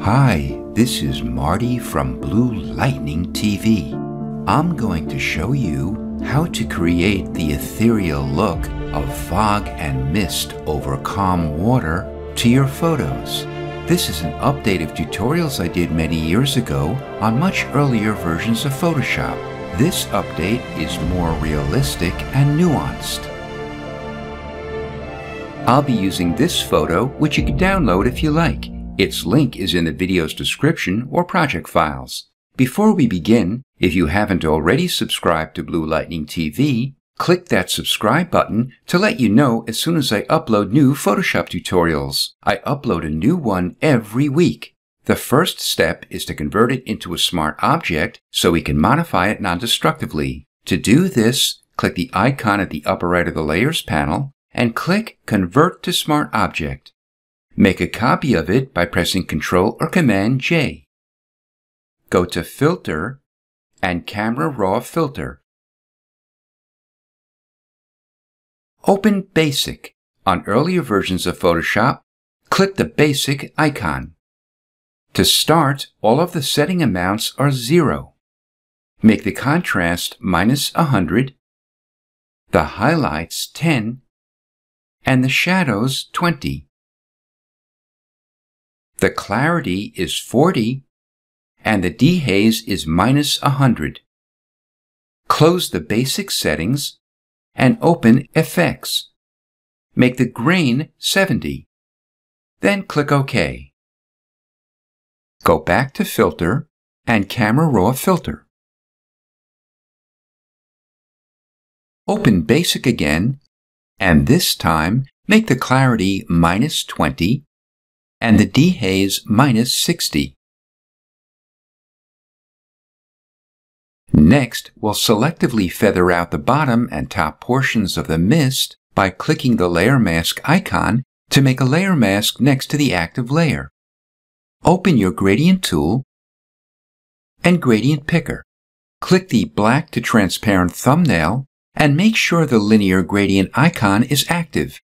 Hi, this is Marty from Blue Lightning TV. I'm going to show you how to create the ethereal look of fog and mist over calm water to your photos. This is an update of tutorials I did many years ago on much earlier versions of Photoshop. This update is more realistic and nuanced. I'll be using this photo, which you can download if you like. Its link is in the video's description or project files. Before we begin, if you haven't already subscribed to Blue Lightning TV, click that subscribe button to let you know as soon as I upload new Photoshop tutorials. I upload a new one every week. The first step is to convert it into a smart object so we can modify it non-destructively. To do this, click the icon at the upper right of the Layers panel and click Convert to Smart Object. Make a copy of it by pressing Ctrl or Command J. Go to Filter and Camera Raw Filter. Open Basic. On earlier versions of Photoshop, click the Basic icon. To start, all of the setting amounts are zero. Make the contrast minus 100, the highlights 10, and the shadows 20. The clarity is 40 and the dehaze is minus 100. Close the basic settings and open Effects. Make the grain 70. Then click OK. Go back to Filter and Camera Raw Filter. Open Basic again, and this time make the clarity minus 20 and the dehaze minus 60. Next, we'll selectively feather out the bottom and top portions of the mist by clicking the Layer Mask icon to make a layer mask next to the active layer. Open your Gradient tool and Gradient Picker. Click the black to transparent thumbnail and make sure the linear gradient icon is active.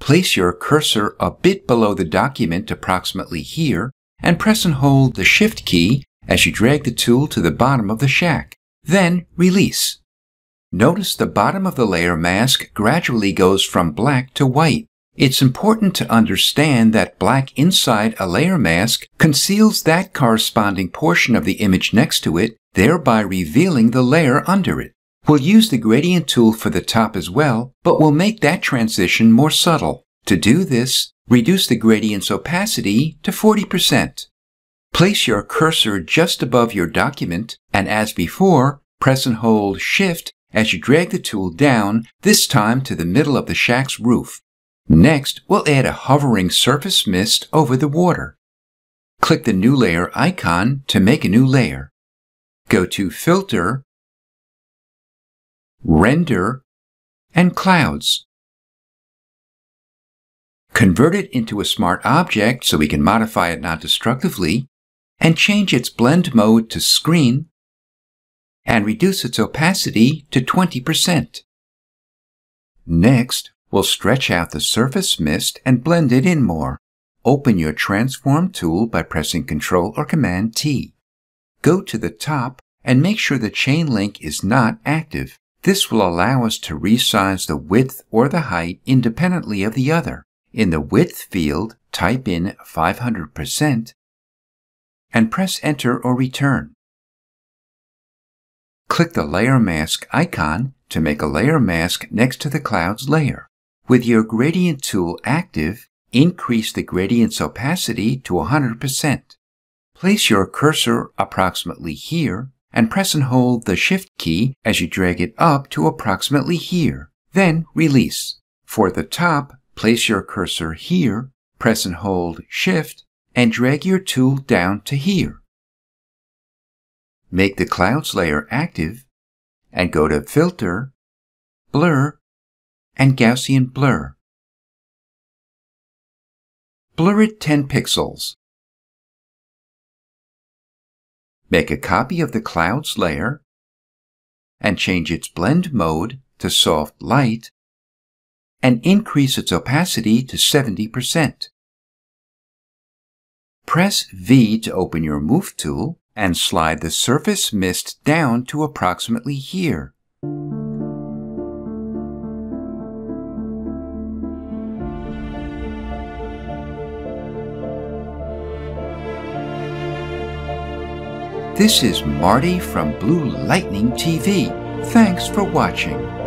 Place your cursor a bit below the document approximately here and press and hold the Shift key as you drag the tool to the bottom of the shack. Then release. Notice the bottom of the layer mask gradually goes from black to white. It's important to understand that black inside a layer mask conceals that corresponding portion of the image next to it, thereby revealing the layer under it. We'll use the gradient tool for the top as well, but we'll make that transition more subtle. To do this, reduce the gradient's opacity to 40%. Place your cursor just above your document, and as before, press and hold Shift as you drag the tool down, this time to the middle of the shack's roof. Next, we'll add a hovering surface mist over the water. Click the New Layer icon to make a new layer. Go to Filter, Render, and Clouds. Convert it into a smart object so we can modify it non-destructively, and change its blend mode to screen, and reduce its opacity to 20%. Next, we'll stretch out the surface mist and blend it in more. Open your Transform tool by pressing Ctrl or Command T. Go to the top and make sure the chain link is not active. This will allow us to resize the width or the height independently of the other. In the width field, type in 500% and press Enter or Return. Click the Layer Mask icon to make a layer mask next to the cloud's layer. With your Gradient tool active, increase the gradient's opacity to 100%. Place your cursor approximately here and press and hold the Shift key as you drag it up to approximately here. Then release. For the top, place your cursor here, press and hold Shift, and drag your tool down to here. Make the clouds layer active and go to Filter, Blur, and Gaussian Blur. Blur it 10 pixels. Make a copy of the clouds layer and change its blend mode to soft light and increase its opacity to 70%. Press V to open your Move tool and slide the surface mist down to approximately here. This is Marty from Blue Lightning TV. Thanks for watching.